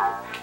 Okay.